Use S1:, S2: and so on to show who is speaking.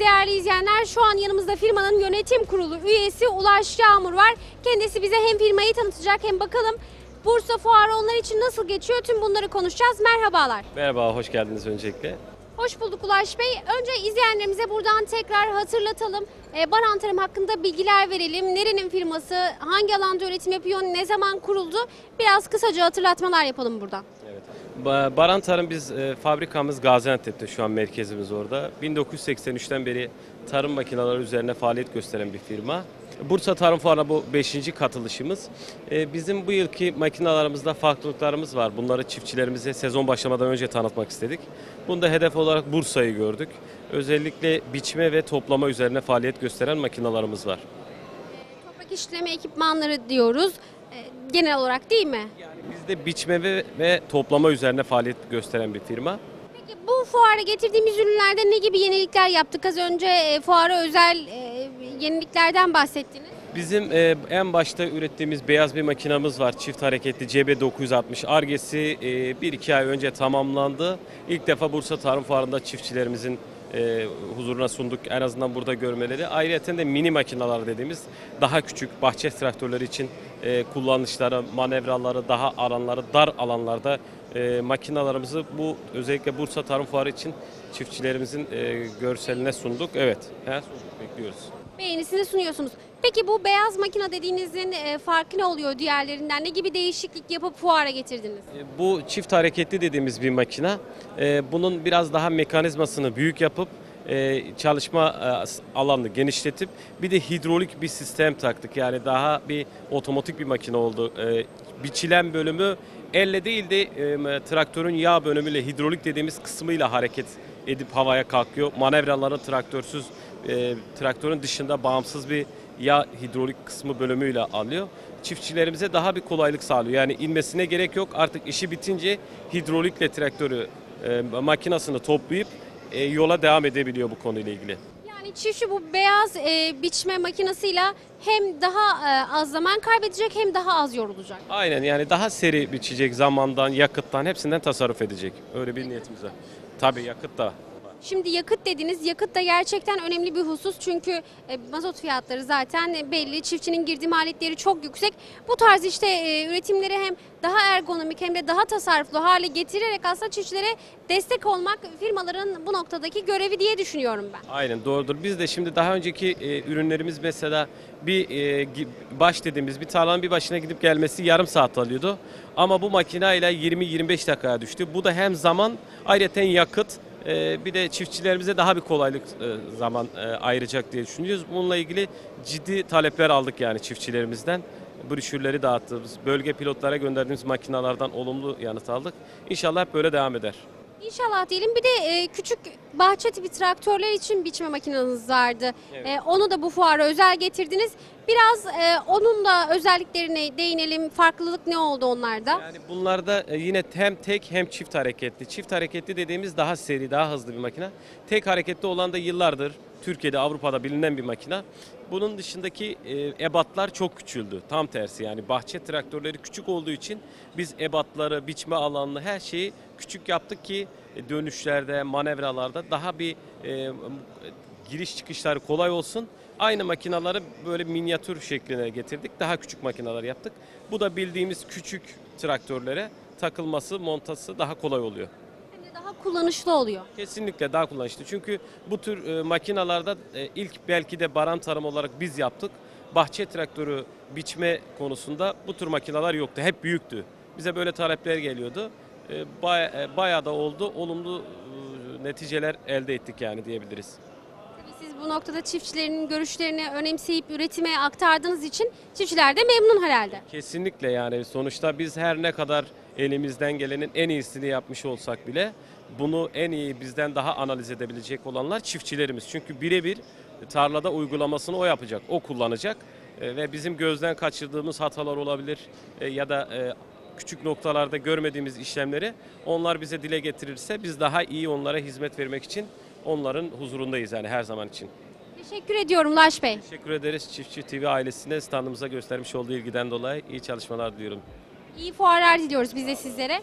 S1: değerli izleyenler. Şu an yanımızda firmanın yönetim kurulu üyesi Ulaş Yağmur var. Kendisi bize hem firmayı tanıtacak hem bakalım Bursa Fuarı onlar için nasıl geçiyor tüm bunları konuşacağız. Merhabalar.
S2: Merhaba, hoş geldiniz öncelikle.
S1: Hoş bulduk Ulaş Bey. Önce izleyenlerimize buradan tekrar hatırlatalım. E, Baran Tarım hakkında bilgiler verelim. Nerenin firması, hangi alanda üretim yapıyor, ne zaman kuruldu? Biraz kısaca hatırlatmalar yapalım buradan.
S2: Evet. Ba- Baran Tarım biz e, fabrikamız Gaziantep'te şu an merkezimiz orada. 1983'ten beri tarım makineleri üzerine faaliyet gösteren bir firma. Bursa Tarım Fuarı'na bu 5. katılışımız. E, bizim bu yılki makinalarımızda farklılıklarımız var. Bunları çiftçilerimize sezon başlamadan önce tanıtmak istedik. Bunda hedef olarak Bursa'yı gördük. Özellikle biçme ve toplama üzerine faaliyet gösteren makinalarımız var.
S1: Toprak işleme ekipmanları diyoruz. E, genel olarak değil mi?
S2: Bizde biçme ve, ve toplama üzerine faaliyet gösteren bir firma.
S1: Peki bu fuara getirdiğimiz ürünlerde ne gibi yenilikler yaptık? Az önce e, fuara özel e, yeniliklerden bahsettiniz.
S2: Bizim e, en başta ürettiğimiz beyaz bir makinamız var. Çift hareketli CB960. Argesi e, 1-2 ay önce tamamlandı. İlk defa Bursa Tarım Fuarı'nda çiftçilerimizin e, huzuruna sunduk. En azından burada görmeleri. Ayrıca de mini makinalar dediğimiz daha küçük bahçe traktörleri için e, kullanışları, manevraları, daha alanları, dar alanlarda e, makinalarımızı bu özellikle Bursa Tarım Fuarı için çiftçilerimizin e, görseline sunduk. Evet, he, bekliyoruz.
S1: Beğenisini sunuyorsunuz. Peki bu beyaz makine dediğinizin e, farkı ne oluyor diğerlerinden? Ne gibi değişiklik yapıp fuara getirdiniz?
S2: E, Bu çift hareketli dediğimiz bir makina. E, Bunun biraz daha mekanizmasını büyük yapıp çalışma e, alanını genişletip bir de hidrolik bir sistem taktık. Yani daha bir otomatik bir makine oldu. Biçilen bölümü elle değil de traktörün yağ bölümüyle hidrolik dediğimiz kısmıyla hareket edip havaya kalkıyor. Manevraları traktörsüz traktörün dışında bağımsız bir yağ hidrolik kısmı bölümüyle alıyor. Çiftçilerimize daha bir kolaylık sağlıyor. Yani inmesine gerek yok. Artık işi bitince hidrolikle traktörü e, makinasını toplayıp e, yola devam edebiliyor bu konuyla ilgili.
S1: Yani çiftçi bu beyaz e, biçme makinesiyle hem daha e, az zaman kaybedecek hem daha az yorulacak.
S2: Aynen yani daha seri biçecek zamandan, yakıttan hepsinden tasarruf edecek. Öyle bir niyetimiz var. Tabii yakıt da
S1: Şimdi yakıt dediniz. Yakıt da gerçekten önemli bir husus. Çünkü e, mazot fiyatları zaten belli. Çiftçinin girdi maliyetleri çok yüksek. Bu tarz işte e, üretimleri hem daha ergonomik hem de daha tasarruflu hale getirerek aslında çiftçilere destek olmak firmaların bu noktadaki görevi diye düşünüyorum ben.
S2: Aynen doğrudur. Biz de şimdi daha önceki e, ürünlerimiz mesela bir e, baş dediğimiz bir tarlanın bir başına gidip gelmesi yarım saat alıyordu. Ama bu makineyle 20-25 dakikaya düştü. Bu da hem zaman ayrıca yakıt e, bir de çiftçilerimize daha bir kolaylık e, zaman e, ayıracak diye düşünüyoruz. Bununla ilgili ciddi talepler aldık yani çiftçilerimizden. Broşürleri dağıttığımız, bölge pilotlara gönderdiğimiz makinalardan olumlu yanıt aldık. İnşallah hep böyle devam eder.
S1: İnşallah diyelim. Bir de e, küçük bahçe tipi traktörler için biçme makineniz vardı.
S2: Evet.
S1: E, onu da bu fuara özel getirdiniz. Biraz e, onun da özelliklerine değinelim. Farklılık ne oldu onlarda?
S2: Yani bunlarda e, yine hem tek hem çift hareketli. Çift hareketli dediğimiz daha seri, daha hızlı bir makine. Tek hareketli olan da yıllardır Türkiye'de, Avrupa'da bilinen bir makine. Bunun dışındaki e, ebatlar çok küçüldü. Tam tersi yani bahçe traktörleri küçük olduğu için biz ebatları, biçme alanını her şeyi küçük yaptık ki e, dönüşlerde, manevralarda daha bir e, giriş çıkışları kolay olsun. Aynı makinaları böyle minyatür şekline getirdik. Daha küçük makineler yaptık. Bu da bildiğimiz küçük traktörlere takılması, montası daha kolay oluyor.
S1: De daha kullanışlı oluyor.
S2: Kesinlikle daha kullanışlı. Çünkü bu tür e, makinalarda e, ilk belki de baran tarım olarak biz yaptık. Bahçe traktörü biçme konusunda bu tür makineler yoktu. Hep büyüktü. Bize böyle talepler geliyordu. E, baya- e, bayağı da oldu. Olumlu e, neticeler elde ettik yani diyebiliriz.
S1: Siz bu noktada çiftçilerin görüşlerini önemseyip üretime aktardığınız için çiftçiler de memnun herhalde.
S2: Kesinlikle yani sonuçta biz her ne kadar elimizden gelenin en iyisini yapmış olsak bile bunu en iyi bizden daha analiz edebilecek olanlar çiftçilerimiz. Çünkü birebir tarlada uygulamasını o yapacak, o kullanacak E, ve bizim gözden kaçırdığımız hatalar olabilir e, ya da e, küçük noktalarda görmediğimiz işlemleri onlar bize dile getirirse biz daha iyi onlara hizmet vermek için onların huzurundayız yani her zaman için.
S1: Teşekkür ediyorum Laş Bey.
S2: Teşekkür ederiz Çiftçi TV ailesine standımıza göstermiş olduğu ilgiden dolayı iyi çalışmalar diliyorum.
S1: İyi fuarlar diliyoruz biz de sizlere.